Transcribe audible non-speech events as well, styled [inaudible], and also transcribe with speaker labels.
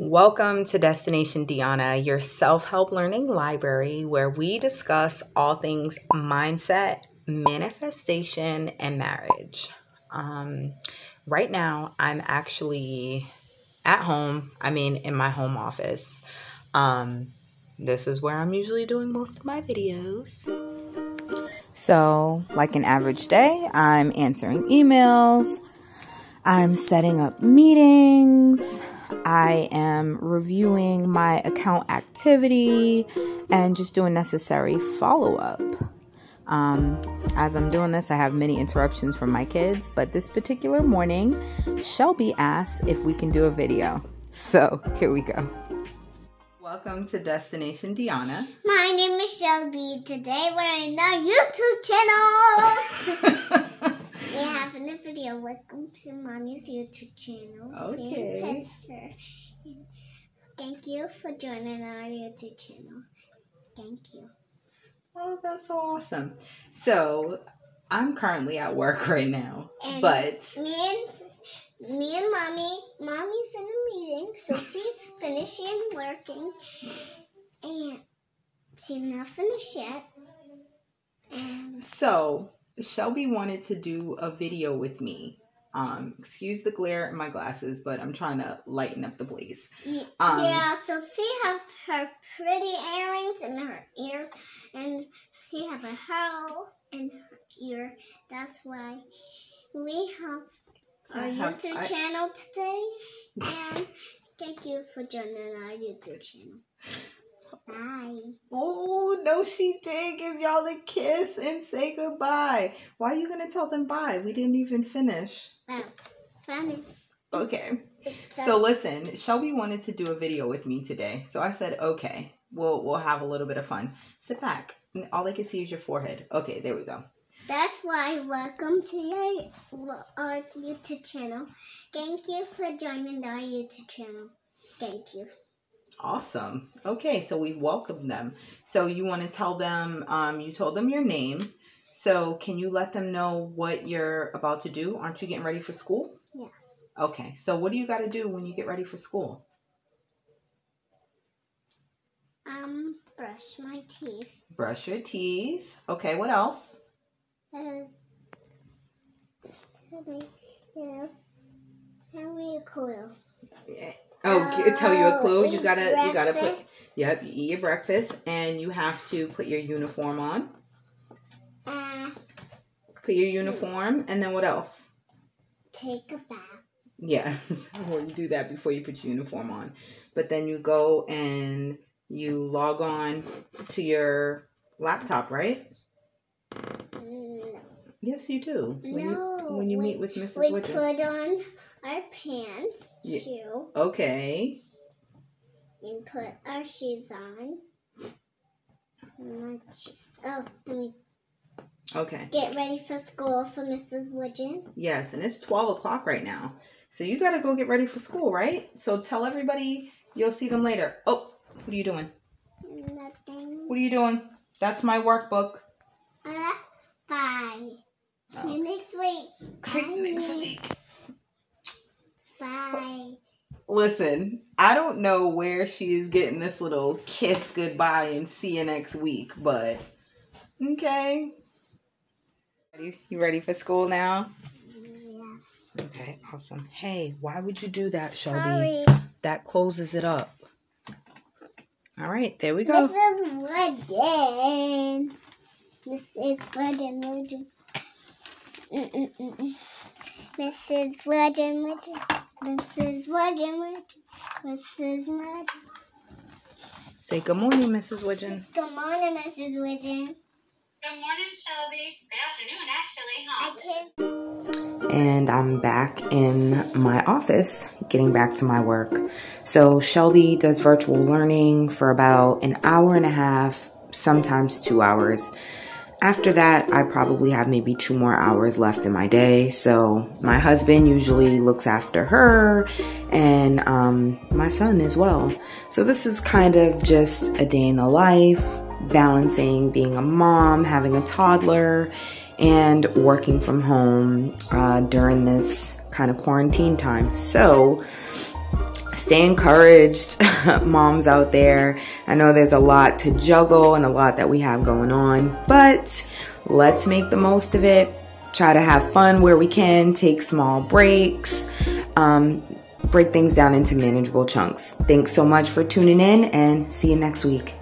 Speaker 1: Welcome to Destination Dionna, your self help learning library where we discuss all things mindset, manifestation, and marriage. Um, right now, I'm actually at home, I mean, in my home office. Um, this is where I'm usually doing most of my videos. So, like an average day, I'm answering emails, I'm setting up meetings. I am reviewing my account activity and just doing necessary follow up. Um, as I'm doing this, I have many interruptions from my kids, but this particular morning, Shellbe asked if we can do a video. So here we go. Welcome to Destination Dionna.
Speaker 2: My name is Shellbe. Today we're in our YouTube channel. [laughs] video. Welcome to Mommy's YouTube channel.
Speaker 1: Okay.
Speaker 2: Thank you for joining our YouTube channel. Thank you.
Speaker 1: Oh, that's so awesome. So, I'm currently at work right now,
Speaker 2: And
Speaker 1: but
Speaker 2: me and me and mommy, mommy's in a meeting, so she's [laughs] finishing working, and she's not finished yet. And
Speaker 1: So, Shellbe wanted to do a video with me. Um, excuse the glare in my glasses, but I'm trying to lighten up the blaze.
Speaker 2: y-
Speaker 1: Um,
Speaker 2: yeah, so she have her pretty earrings in her ears, and she have a halo in her ear. That's why we have our
Speaker 1: I have-
Speaker 2: YouTube
Speaker 1: I-
Speaker 2: channel today, and thank you for joining our YouTube channel. Bye.
Speaker 1: Oh, no, she did give y'all a kiss and say goodbye. Why are you going to tell them bye? We didn't even finish.
Speaker 2: Wow. Funny.
Speaker 1: Okay.
Speaker 2: So,
Speaker 1: So listen, Shellbe wanted to do a video with me today. So I said, okay, we'll we'll have a little bit of fun. Sit back. All I can see is your forehead. Okay, there we go.
Speaker 2: that's why welcome to our YouTube channel. Thank you for joining our YouTube channel. Thank you.
Speaker 1: Awesome. Okay, so we've welcomed them. So you want to tell them, um, you told them your name. So can you let them know what you're about to do? Aren't you getting ready for school?
Speaker 2: Yes.
Speaker 1: Okay, so what do you got to do when you get ready for school?
Speaker 2: Um, brush my teeth.
Speaker 1: Brush your teeth. Okay, what else?
Speaker 2: Uh, tell me, you know, tell me a clue.
Speaker 1: Oh, tell you a clue. You gotta, you gotta put. Yep, you eat your breakfast, and you have to put your uniform on.
Speaker 2: Uh,
Speaker 1: Put your uniform, and then what else?
Speaker 2: take a bath.
Speaker 1: Yes, [laughs] well, you do that before you put your uniform on. But then you go and you log on to your laptop, right? Yes, you do. When
Speaker 2: no.
Speaker 1: you when you
Speaker 2: we,
Speaker 1: meet with Mrs.
Speaker 2: We put on our pants
Speaker 1: Yeah.
Speaker 2: too,
Speaker 1: Okay.
Speaker 2: and put our shoes on. Not shoes. Oh, me
Speaker 1: Okay.
Speaker 2: get ready for school for Mrs. Widgeon.
Speaker 1: Yes, and it's twelve o'clock right now, so you gotta go get ready for school, right? So tell everybody you'll see them later. Oh, what are you doing?
Speaker 2: Nothing.
Speaker 1: What are you doing? That's my workbook.
Speaker 2: Uh, bye. Oh. See you next week.
Speaker 1: See you next week.
Speaker 2: Bye.
Speaker 1: Listen, I don't know where she is getting this little kiss goodbye and see you next week, but okay. Ready? You ready for school now?
Speaker 2: Yes.
Speaker 1: Okay, awesome. Hey, why would you do that, Shellbe?
Speaker 2: Sorry.
Speaker 1: That closes it up. All right, there we go.
Speaker 2: Mrs. Wooden. Mrs. Wooden, Wooden. Mm-mm-mm. Mrs. Wooden, Wooden. Mrs. Wooden, Wooden. Mrs. Wooden.
Speaker 1: Say good morning, Mrs. Widgeon.
Speaker 2: Good morning, Mrs. Wooden.
Speaker 3: Good morning, Shellbe. Good afternoon, actually, huh?
Speaker 2: I can't.
Speaker 1: and I'm back in my office getting back to my work. So Shellbe does virtual learning for about an hour and a half, sometimes two hours. After that, I probably have maybe two more hours left in my day. So my husband usually looks after her and um, my son as well. So this is kind of just a day in the life, balancing being a mom, having a toddler, and working from home uh, during this kind of quarantine time. So stay encouraged, [laughs] moms out there. I know there's a lot to juggle and a lot that we have going on, but let's make the most of it. Try to have fun where we can, take small breaks, um, break things down into manageable chunks. Thanks so much for tuning in and see you next week.